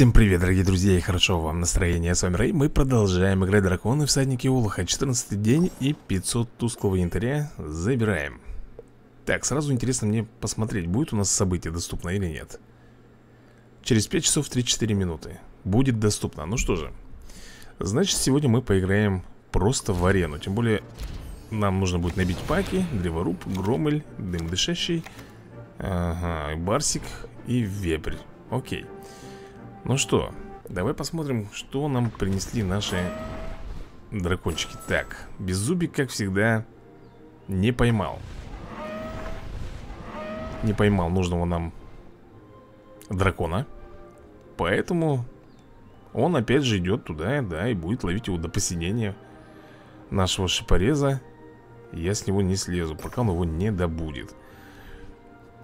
Всем привет, дорогие друзья, и хорошо вам настроение, с вами Рэй. Мы продолжаем играть Драконы Всадники Олуха 14 день и 500 тусклого янтаря забираем. Так, сразу интересно мне посмотреть, будет у нас событие доступно или нет. Через 5 часов 3-4 минуты. Будет доступно, ну что же Значит, сегодня мы поиграем просто в арену. Тем более, нам нужно будет набить паки Древоруб, Громель, Дым Дышащий Ага, Барсик и Вепрь. Окей ну что, давай посмотрим, что нам принесли наши дракончики. Так, Беззубик, как всегда, не поймал. Не поймал нужного нам дракона. Поэтому он опять же идет туда, да, и будет ловить его до посинения нашего шипореза. Я с него не слезу, пока он его не добудет.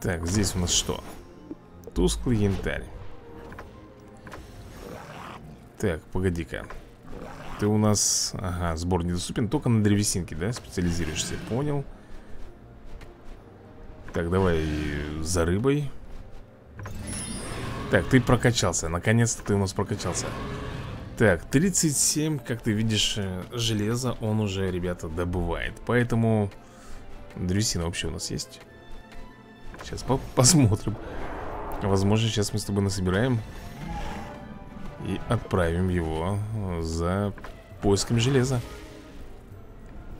Так, здесь у нас что? Тусклый янтарь так, погоди-ка. Ты у нас... Ага, сбор недоступен Только на древесинке, да? Специализируешься, понял. Так, давай за рыбой. Так, ты прокачался Наконец-то ты у нас прокачался. Так, 37, как ты видишь, э, железо он уже, ребята, добывает. Поэтому... Древесина вообще у нас есть? Сейчас по посмотрим. Возможно, сейчас мы с тобой насобираем и отправим его за поиском железа.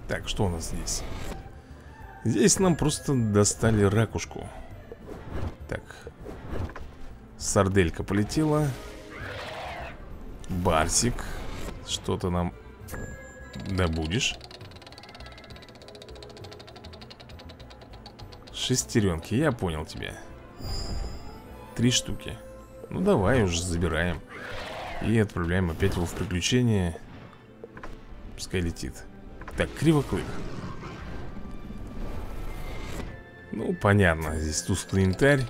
Так, что у нас здесь? Здесь нам просто достали ракушку. Так. Сарделька полетела. Барсик. Что-то нам добудешь. Шестеренки, я понял тебя. Три штуки. Ну давай уже забираем и отправляем опять его в приключение Пускай летит. Так, кривоклык Ну, понятно, здесь тусклый янтарь.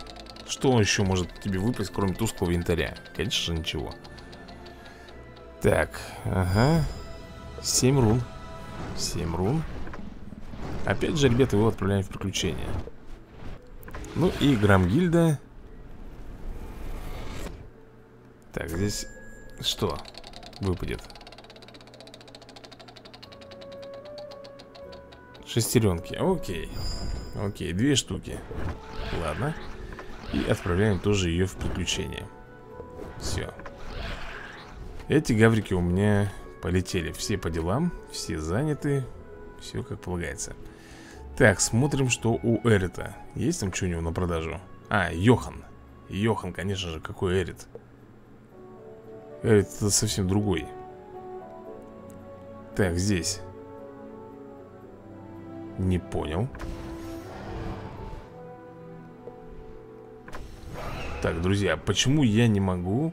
Что еще может тебе выпасть, кроме тусклого янтаря? Конечно же, ничего. Так, ага. Семь рун. Семь рун. Опять же, ребята, его отправляем в приключение. Ну и Грамгильда. Так, здесь что выпадет? Шестеренки, окей. Окей, две штуки. Ладно. И отправляем тоже ее в приключение. Все Эти гаврики у меня полетели. Все по делам, все заняты Все как полагается. Так, смотрим, что у Эрита Есть там что у него на продажу? А, Йохан. Йохан, конечно же, какой Эрит это совсем другой Так, здесь Не понял Так, друзья, почему я не могу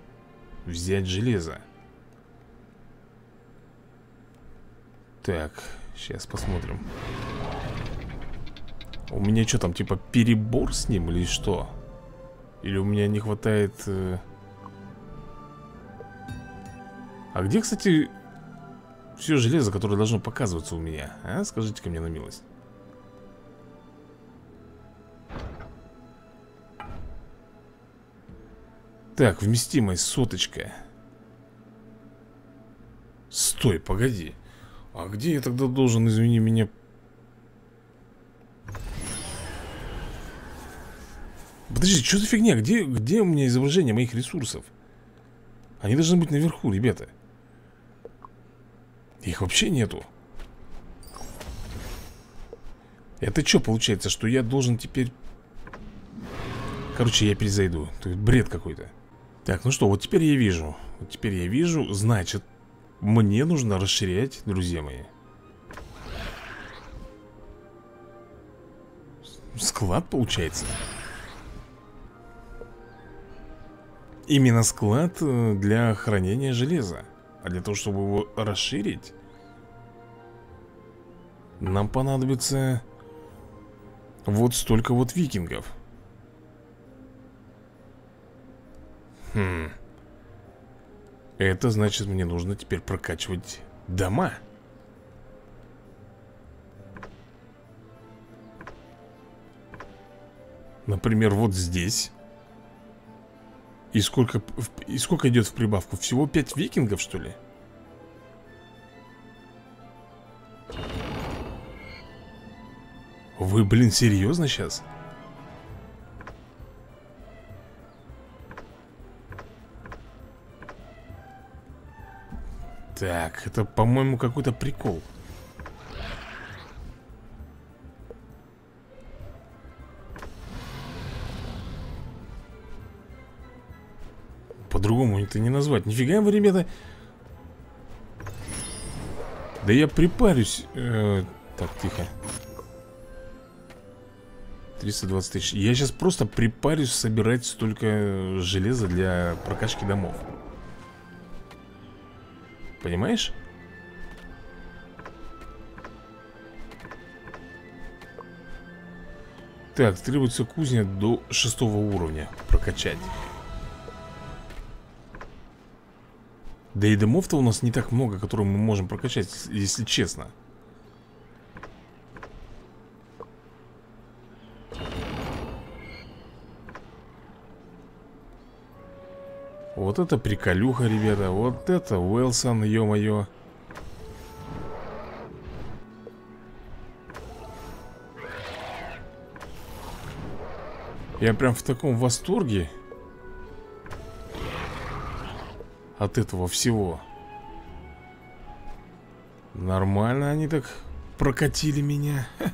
взять железо? Так, сейчас посмотрим У меня что там, типа перебор с ним или что? Или у меня не хватает... Э а где, кстати, все железо, которое должно показываться у меня? А? Скажите-ка мне на милость. Так, вместимость соточка. Стой, погоди. А где я тогда должен, извини меня... Подожди, что за фигня? Где, где у меня изображение моих ресурсов? Они должны быть наверху, ребята. Их вообще нету. Это что получается, что я должен теперь... Короче, я перезайду. Тут бред какой-то. Так, ну что, вот теперь я вижу. Вот теперь я вижу, значит Мне нужно расширять, друзья мои. Склад получается. Именно склад э, для хранения железа а для того, чтобы его расширить Нам понадобится Вот столько вот викингов. Хм. Это значит, мне нужно теперь прокачивать дома. Например, вот здесь И сколько, и сколько идет в прибавку? Всего 5 викингов, что ли? Вы, блин, серьезно сейчас? Так, это, по-моему, какой-то прикол это не назвать. Нифига вы, ребята. Да я припарюсь э, Так, тихо. 320 тысяч. Я сейчас просто припарюсь собирать столько железа для прокачки домов. Понимаешь? Так, требуется кузня до шестого уровня прокачать Да и домов-то у нас не так много, которые мы можем прокачать, если честно. Вот это приколюха, ребята Вот это Уэлсон, ё-моё. Я прям в таком восторге От этого всего. Нормально они так прокатили меня.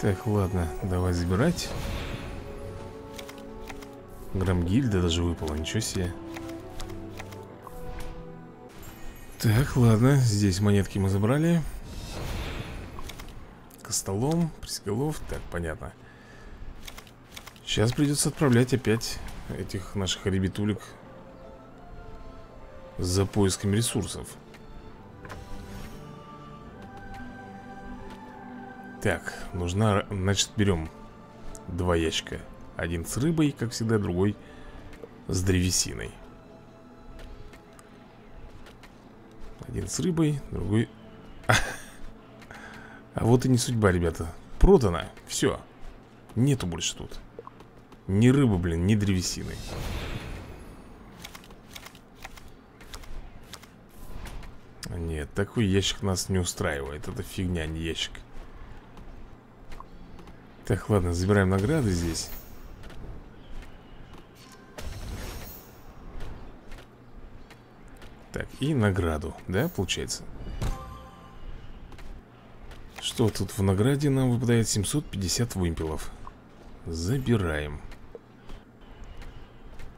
Так, ладно, давай забирать. Грамгильда даже выпала, ничего себе. Так, ладно, здесь монетки мы забрали. Костолом, пресс так, понятно. Сейчас придется отправлять опять этих наших ребятулек За поисками ресурсов. Так, нужна, значит, берем два ящика. Один с рыбой, как всегда, другой с древесиной. Один с рыбой, другой... А вот и не судьба, ребята. Продано, все Нету больше тут Ни рыбы, блин, ни древесины. Нет, такой ящик нас не устраивает. Это фигня, не ящик. Так, ладно, забираем награды здесь. Так, и награду, да, получается? Что тут в награде нам выпадает? 750 вымпелов. Забираем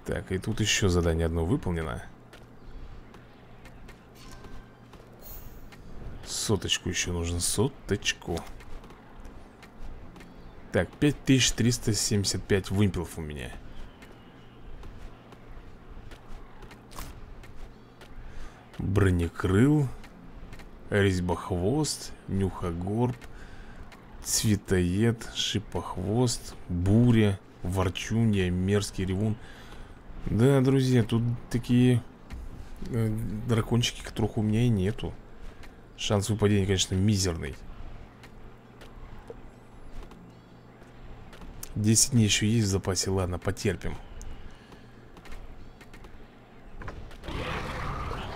Так, и тут еще задание одно выполнено. Соточку еще нужно, соточку. Так, 5375 вымпелов у меня. Бронекрыл Резьбохвост Нюхогорб Цветоед Шипохвост Буря Ворчунья Мерзкий ревун Да, друзья, тут такие э, Дракончики, которых у меня и нету Шанс выпадения, конечно, мизерный 10 дней еще есть в запасе, ладно, потерпим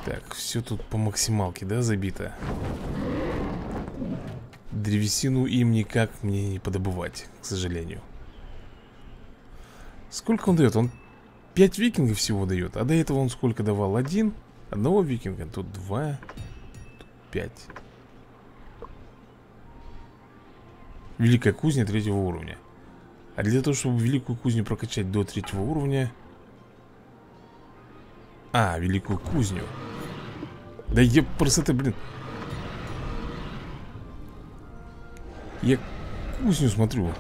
Так, все тут по максималке, да, забито? Древесину им никак мне не подобывать, к сожалению Сколько он дает? Он 5 викингов всего дает А до этого он сколько давал? Один? Одного викинга, тут два. Тут пять. Великая кузня третьего уровня. А для того, чтобы великую кузню прокачать до третьего уровня А, великую кузню. Да я просто это, блин. Я кузню смотрю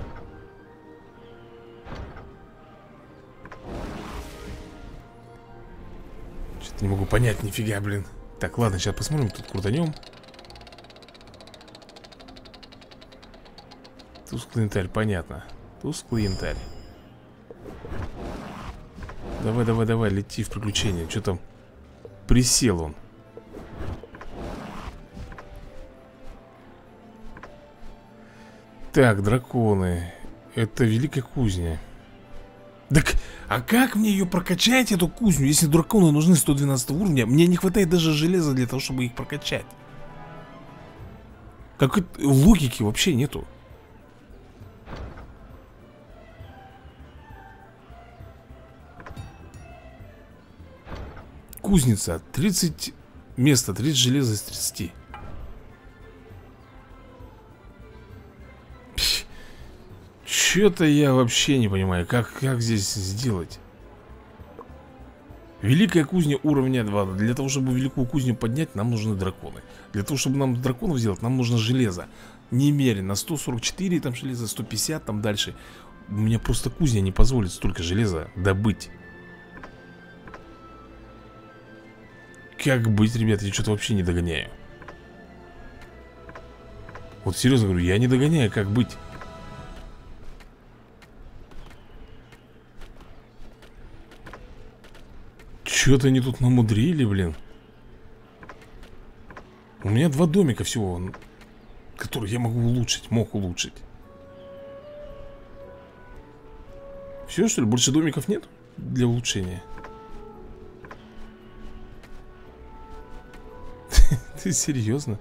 не могу понять, нифига, блин. Так, ладно, сейчас посмотрим, тут крутанем. Тусклый янтарь, понятно. Тусклый янтарь Давай, давай, давай, лети в приключения Что там? Присел он. Так, драконы. Это Великая Кузня Так, а как мне ее прокачать, эту кузню, если драконы нужны 112 уровня? Мне не хватает даже железа для того, чтобы их прокачать. Какой логики вообще нету. Кузница, 30 места, 30 железа из 30. Что-то я вообще не понимаю, как, как здесь сделать. Великая кузня уровня 2 Для того, чтобы великую кузню поднять, нам нужны драконы. Для того, чтобы нам драконов сделать, нам нужно железо. Немерено, 144 там железо, 150 там дальше. У меня просто кузня не позволит столько железа добыть. Как быть, ребят, я что-то вообще не догоняю. Вот серьезно говорю, я не догоняю, как быть Что-то они тут намудрили, блин У меня два домика всего Которые я могу улучшить, мог улучшить Все, что ли? Больше домиков нет для улучшения? Ты серьезно?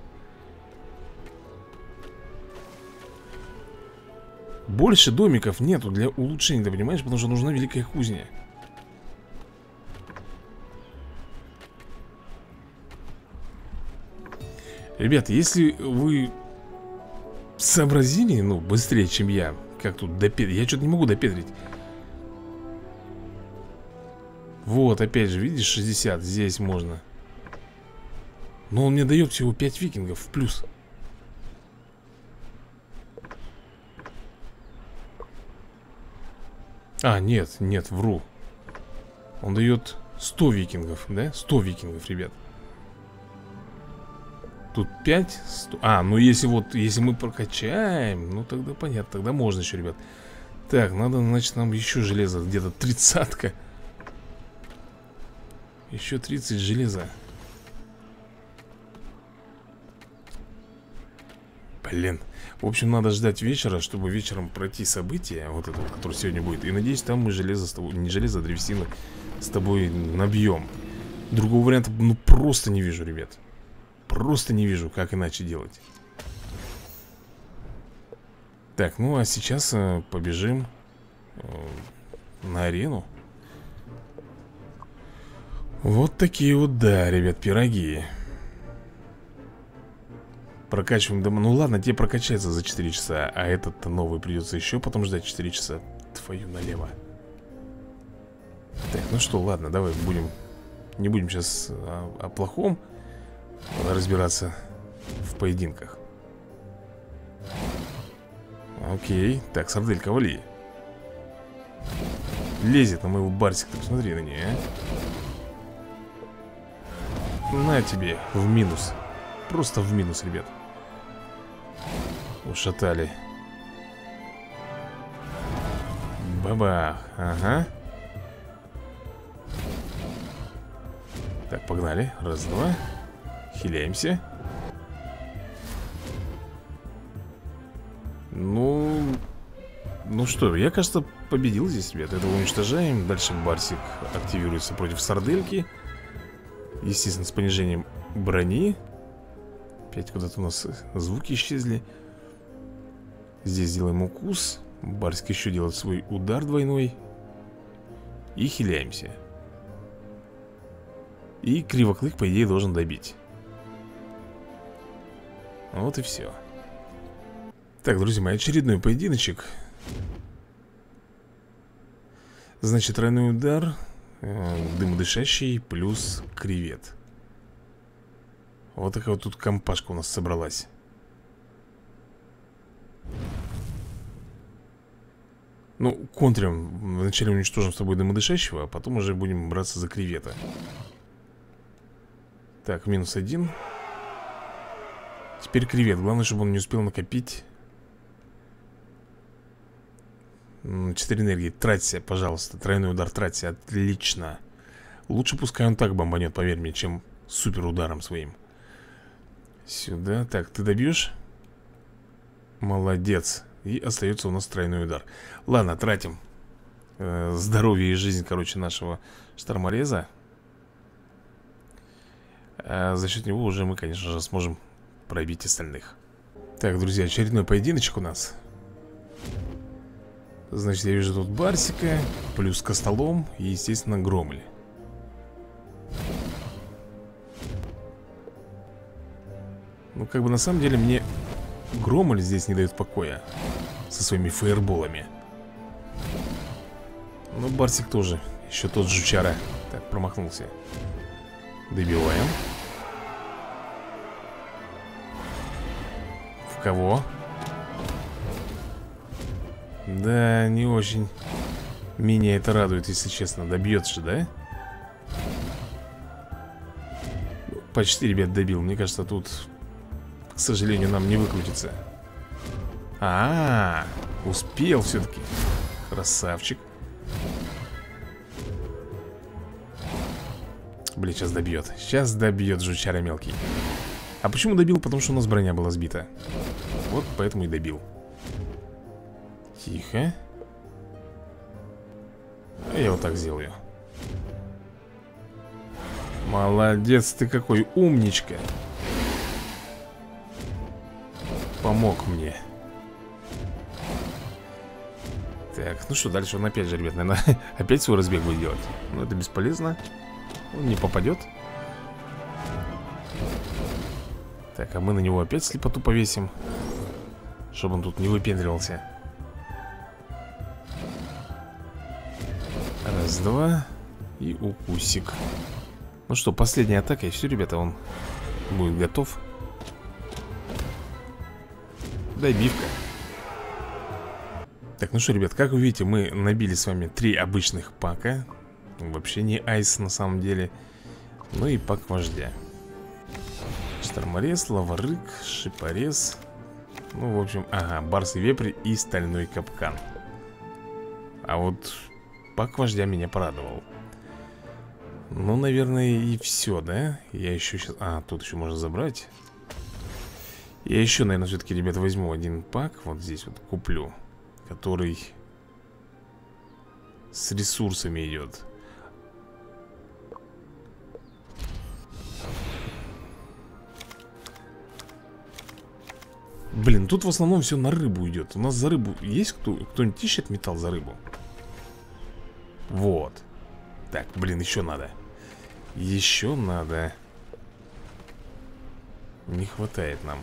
Больше домиков нету для улучшения, ты понимаешь? Потому что нужна великая кузня Ребята, если вы сообразили, ну, быстрее, чем я Как тут допедрить? Я что-то не могу допедрить Вот, опять же, видишь, 60 Здесь можно Но он мне дает всего 5 викингов в плюс А, нет, нет, вру Он дает 100 викингов, да? 100 викингов, ребят Тут 5 100... А, ну если вот, если мы прокачаем Ну тогда понятно, тогда можно еще, ребят. Так, надо, значит, нам еще железо Где-то тридцатка. Еще 30 железа. Блин. В общем, надо ждать вечера, чтобы вечером пройти события Вот это, которое сегодня будет. И надеюсь, там мы железо с тобой Не железо, а древесины с тобой набьем Другого варианта, ну, просто не вижу, ребят Просто не вижу, как иначе делать. Так, ну а сейчас э, побежим э, на арену. Вот такие вот, да, ребят, пироги. Прокачиваем дома. Ну ладно, тебе прокачается за 4 часа А этот новый придется еще потом ждать 4 часа. Твою налево. Так, ну что, ладно, давай будем Не будем сейчас о, о плохом разбираться в поединках. Окей, так, сарделька, вали. Лезет на моего барсика, посмотри на нее, а. На тебе, в минус. Просто в минус, ребят. Ушатали. Бабах, ага. Так, погнали, раз, два Хиляемся. Ну... Ну что, я, кажется, победил здесь, ребят Это уничтожаем. Дальше Барсик активируется против Сардельки. Естественно, с понижением брони. Опять куда-то у нас звуки исчезли. Здесь сделаем укус. Барсик еще делает свой удар двойной. И хиляемся. И Кривоклык, по идее, должен добить вот и все Так, друзья мои, очередной поединочек. Значит, тройной удар э, Дымодышащий плюс кревет. Вот такая вот тут компашка у нас собралась. Ну, контрим. Вначале уничтожим с тобой дымодышащего А потом уже будем браться за кревета. Так, минус один Теперь кревет. Главное, чтобы он не успел накопить 4 энергии. Тратьте, пожалуйста. Тройной удар тратьте. Отлично. Лучше пускай он так бомбанет, поверь мне, чем супер ударом своим. Сюда. Так, ты добьешь? Молодец. И остается у нас тройной удар. Ладно, тратим. э, здоровье и жизнь, короче, нашего штормореза а За счет него уже мы, конечно же, сможем пробить остальных. Так, друзья, очередной поединочек у нас. Значит, я вижу тут Барсика Плюс Костолом и, естественно, Громль Ну, как бы на самом деле мне Громль здесь не дает покоя Со своими фаерболами. Ну, Барсик тоже Еще тот жучара Так, промахнулся. Добиваем Кого? Да, не очень. Меня это радует, если честно. Добьет же, да? Почти, ребят, добил. Мне кажется, тут к сожалению, нам не выкрутится. А, -а, -а успел все-таки Красавчик. Блин, сейчас добьет Сейчас добьет жучара мелкий. А почему добил? Потому что у нас броня была сбита Вот поэтому и добил. Тихо. А Я вот так сделаю. Молодец ты какой, умничка. Помог мне. Так, ну что, дальше он опять же, ребят, наверное, опять свой разбег будет делать. Но это бесполезно. Он не попадет. Так, а мы на него опять слепоту повесим Чтобы он тут не выпендривался. Раз, два И укусик Ну что, последняя атака и все, ребята, он будет готов. Добивка Так, ну что, ребят, как вы видите, мы набили с вами три обычных пака. Вообще не айс на самом деле. Ну и пак вождя. Шторморез, лаварык, шипорез Ну, в общем, ага, барс и вепрь и стальной капкан. А вот пак вождя меня порадовал. Ну, наверное, и все, да? Я еще сейчас... А, тут еще можно забрать. Я еще, наверное, все-таки, ребята, возьму один пак Вот здесь вот куплю Который С ресурсами идет Блин, тут в основном все на рыбу идет У нас за рыбу есть кто? Кто-нибудь ищет металл за рыбу? Вот Так, блин, еще надо Еще надо Не хватает нам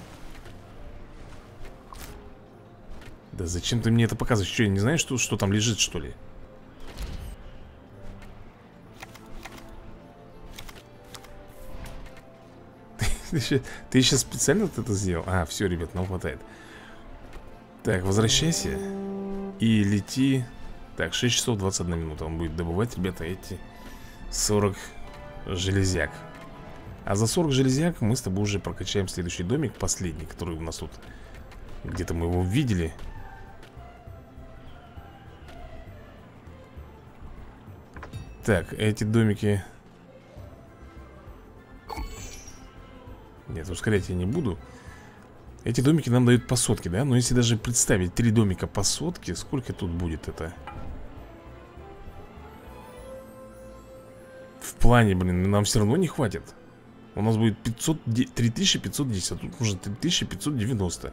Да зачем ты мне это показываешь? Что, я не знаю, что, что там лежит, что ли? Ты сейчас специально вот это сделал? А, все, ребят, нам хватает. Так, возвращайся И лети. Так, 6 часов 21 минута. Он будет добывать, ребята, эти 40 железяк. А за 40 железяк мы с тобой уже прокачаем следующий домик Последний, который у нас тут Где-то мы его видели. Так, эти домики Нет, ускорять я не буду Эти домики нам дают по сотке, да? Но если даже представить три домика по сотке Сколько тут будет это? В плане, блин, нам все равно не хватит У нас будет 500, 3510 А тут нужно 3590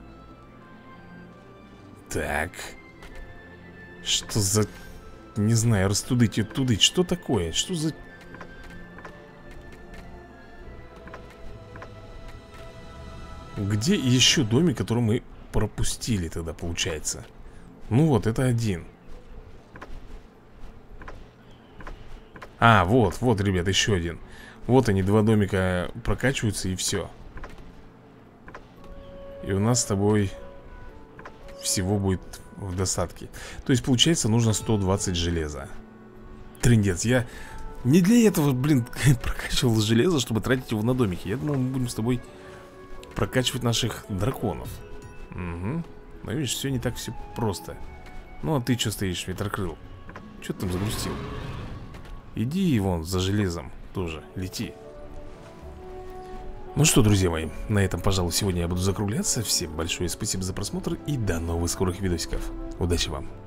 Так Что за не знаю, растудыть и тудыть Что такое? Что за... Где еще домик, который мы пропустили тогда, получается? Ну вот, это один. А, вот, вот, ребят, еще один. Вот они, два домика прокачиваются и все И у нас с тобой всего будет в достатке То есть получается нужно 120 железа. Трындец, я не для этого, блин, прокачивал железо, чтобы тратить его на домики. Я думал, мы будем с тобой прокачивать наших драконов Угу Но видишь, все не так все просто Ну а ты что стоишь, ветрокрыл? Что ты там загрустил? Иди вон за железом тоже, лети ну что, друзья мои, на этом, пожалуй, сегодня я буду закругляться Всем большое спасибо за просмотр и до новых скорых видосиков Удачи вам!